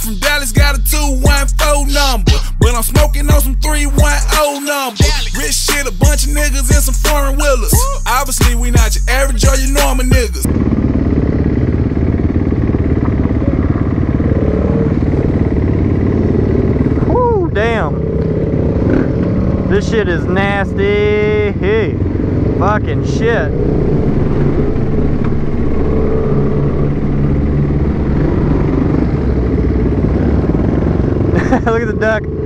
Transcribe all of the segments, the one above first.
from Dallas got a 214 number. But I'm smoking on some 310 number. Rich shit, a bunch of niggas and some foreign willers. Obviously, we not your average or your normal niggas. Damn. This shit is nasty. Hey, fucking shit. Look at the duck.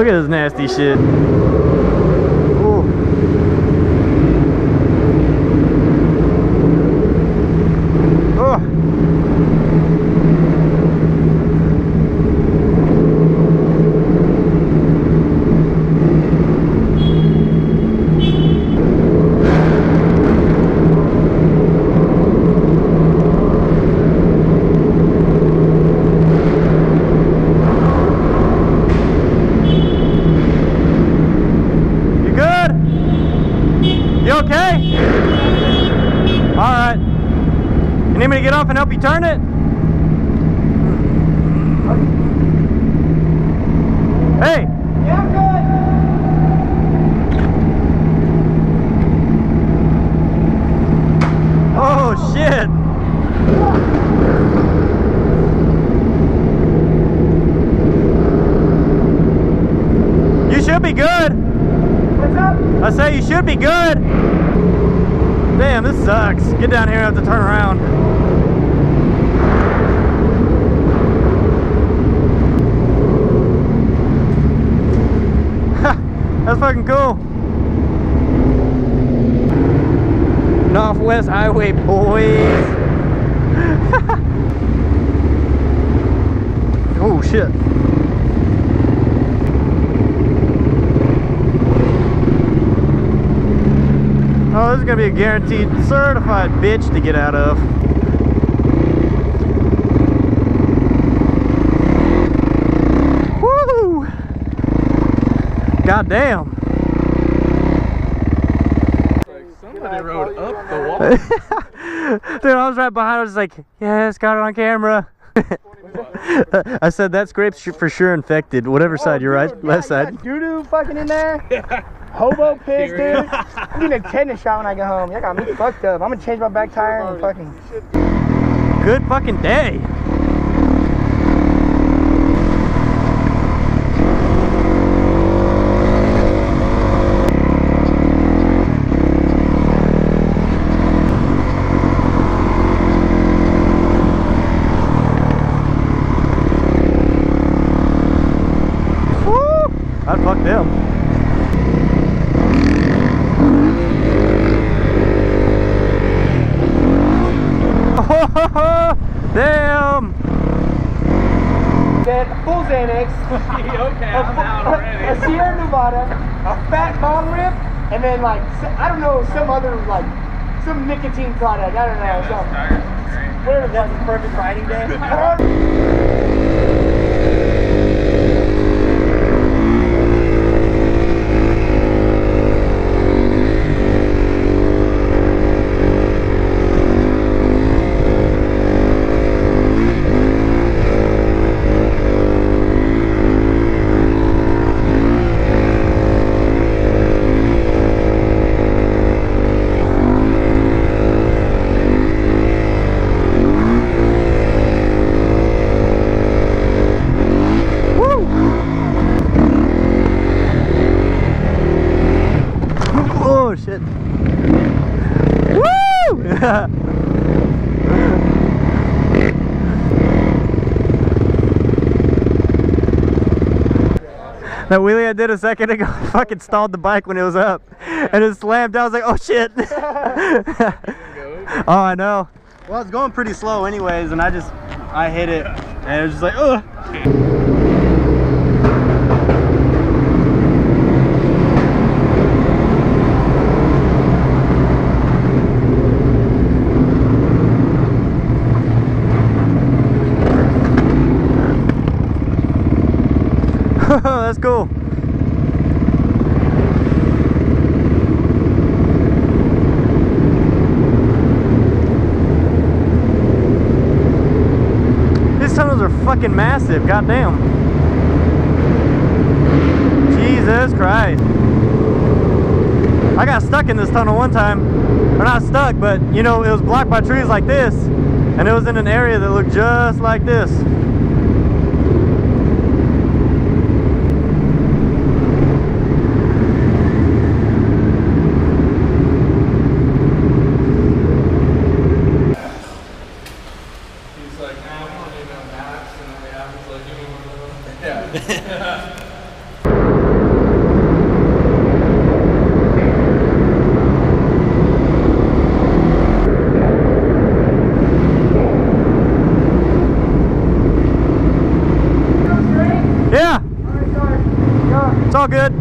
Look at this nasty shit. Ooh. Oh. You good? You okay? Alright. You need me to get off and help you turn it? Hey! Yeah, I'm good. Oh shit! You should be good! What's up? I say you should be good! Damn, this sucks. Get down here I have to turn around. That's fucking cool. Northwest Highway boys. oh shit. Oh, this is gonna be a guaranteed certified bitch to get out of. Woo! God damn. Somebody rode up the wall. Dude, I was right behind. I was like, yes, got it on camera. I said that scrape's for sure infected. Whatever oh, side you're right, left side. Doo doo fucking in there. Hobo piss, dude. I'm getting a tetanus shot when I get home. Y'all got me fucked up. I'm gonna change my back tire and fucking. Good fucking day. Woo! I'd fuck them. Damn! Then a full Xanax, okay, a, I'm out already. a Sierra Nevada, a fat bong rip, and then like I don't know some other like some nicotine product. I don't know. Some, whatever. That's a perfect riding day. shit. Woo! That wheelie I did a second ago fucking stalled the bike when it was up. And it slammed. I was like, oh shit. oh, I know. Well, it's going pretty slow anyways, and I just, I hit it. And it was just like, ugh. That's cool. These tunnels are fucking massive, goddamn. Jesus Christ. I got stuck in this tunnel one time. Or not stuck, but you know, it was blocked by trees like this. And it was in an area that looked just like this. He's like, nah, I don't need no maps. And then yeah, he's like, give me one of them. Yeah. Yeah, Alright, sorry. Yeah. it's all good.